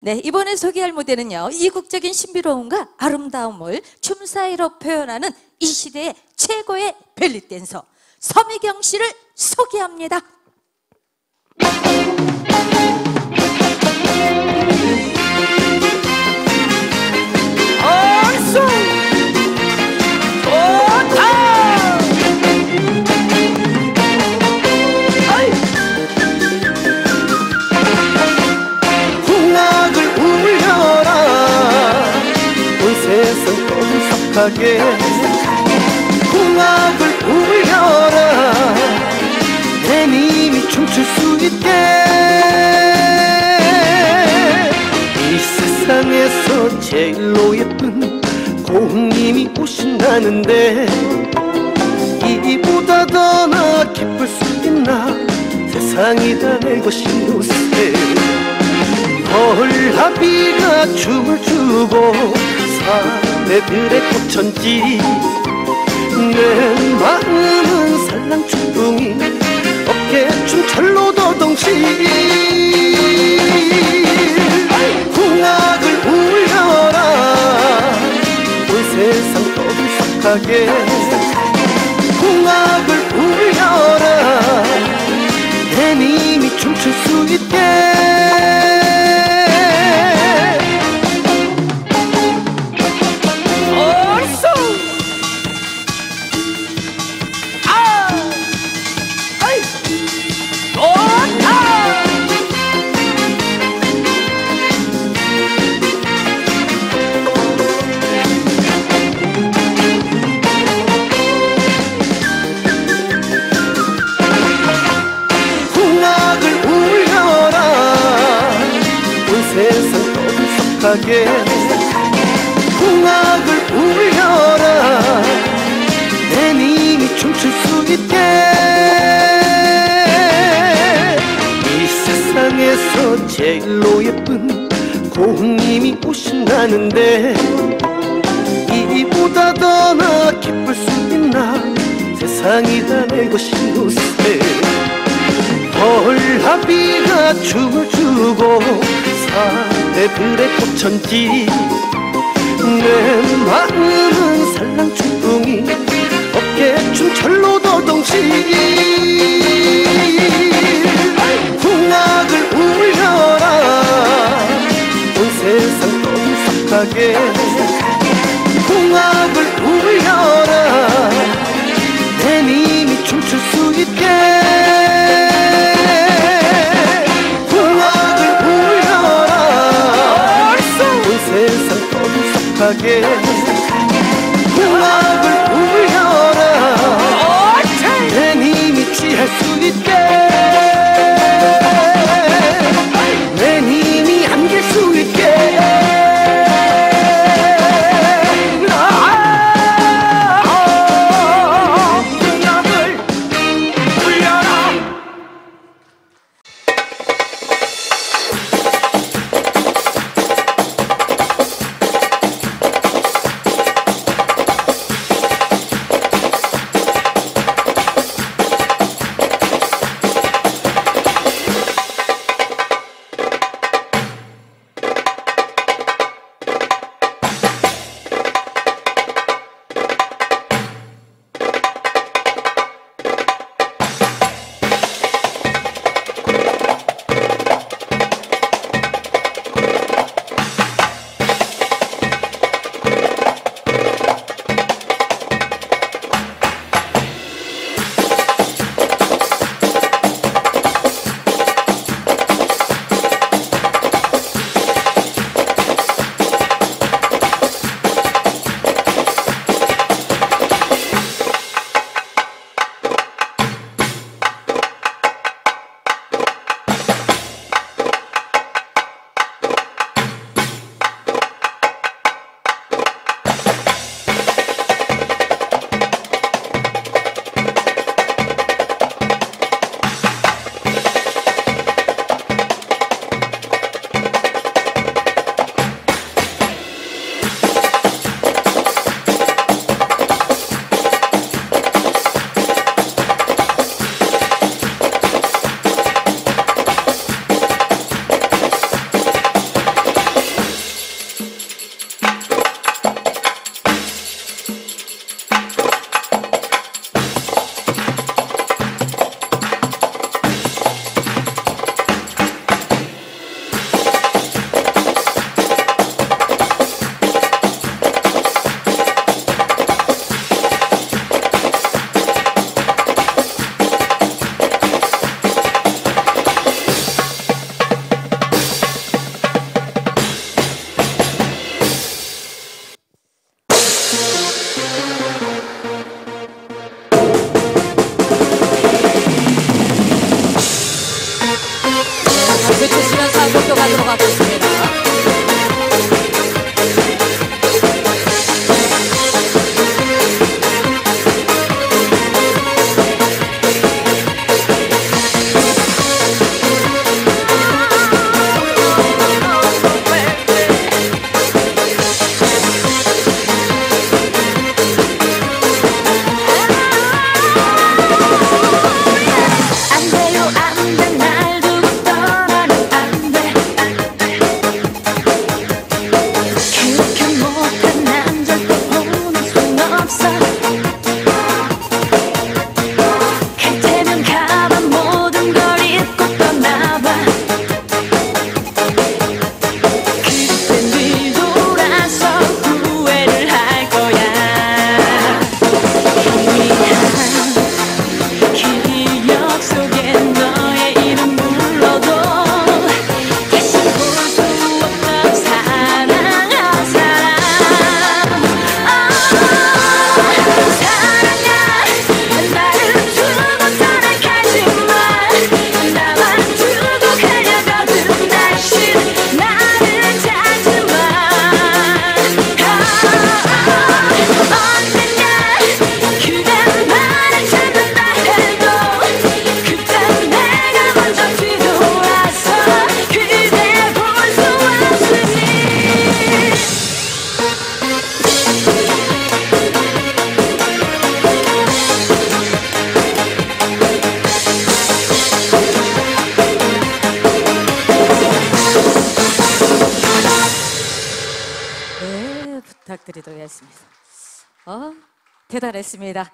네, 이번에 소개할 무대는요. 이국적인 신비로움과 아름다움을 춤 사이로 표현하는 이 시대의 최고의 벨리 댄서 서미경 씨를 소개합니다. 떠들썩하게 풍악을 울려라. 내 님이 춤출 수 있게 이 세상에서 제일로 예쁜 고흥님이 오신다는데 이보다 더 나 기쁠 수 있나? 세상이 다 내 것인로세 헐하비가 춤을 추고 사 내들의 꽃천지. 내 마음은 살랑충둥이 어깨춤 철로 더덩치. 풍악을 울려라. 온 세상 떠들썩하게. 풍악을 울려라. 내 님이 춤출 수 있게 떠들썩하게 풍악을 울려라. 내 님이 춤출 수 있게. 이 세상에서 제일로 예쁜 고흥님이 오신다는데 이보다 더 나 기쁠 수 있나? 세상이 다 내 것인로세. 헐하비가 춤을 추고 사 내들의 꽃천지. 내 마음은 살랑충둥이 어깨춤 철 목표가 들어가고 있습니다. 부탁드리도록 하겠습니다. 어, 대단했습니다.